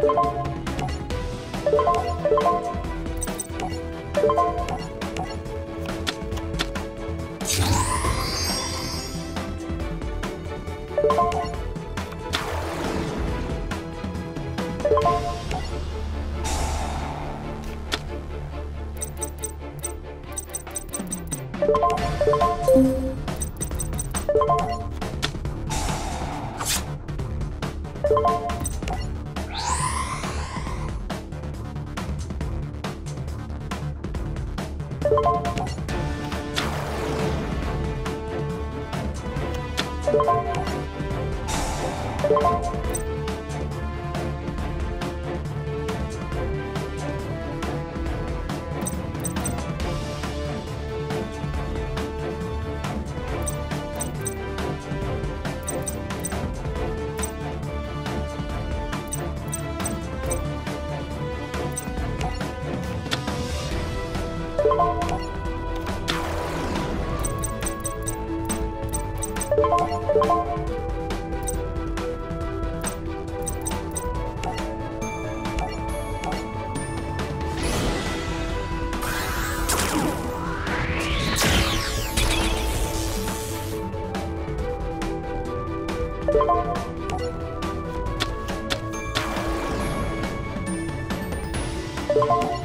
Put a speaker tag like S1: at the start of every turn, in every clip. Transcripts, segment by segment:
S1: you you Thank you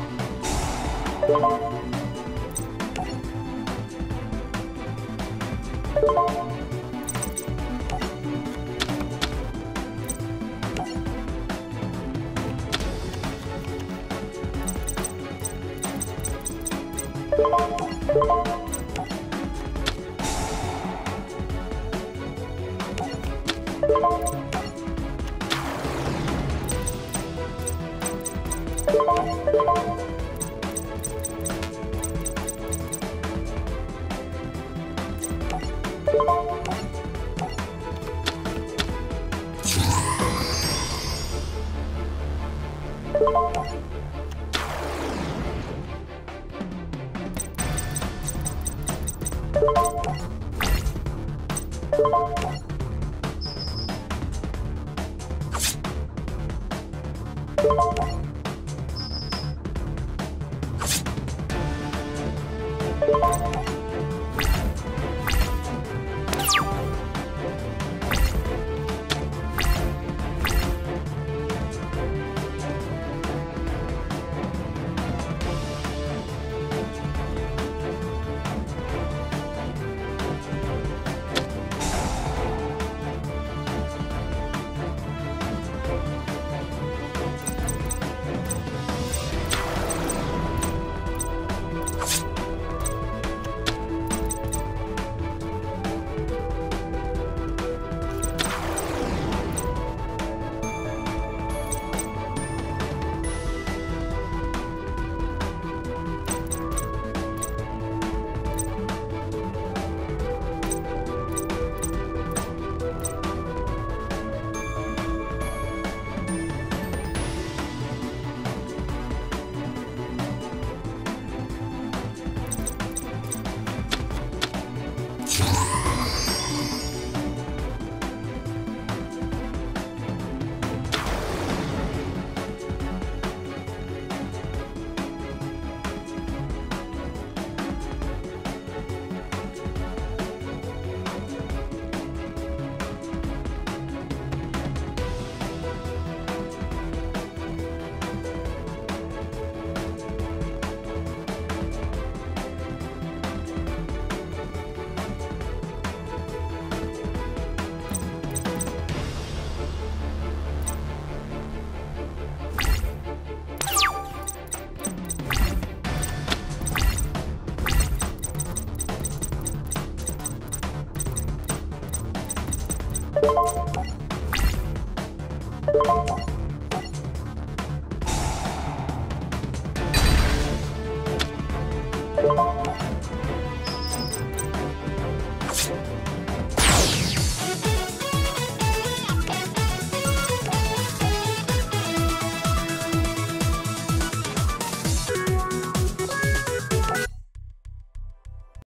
S1: you Thank you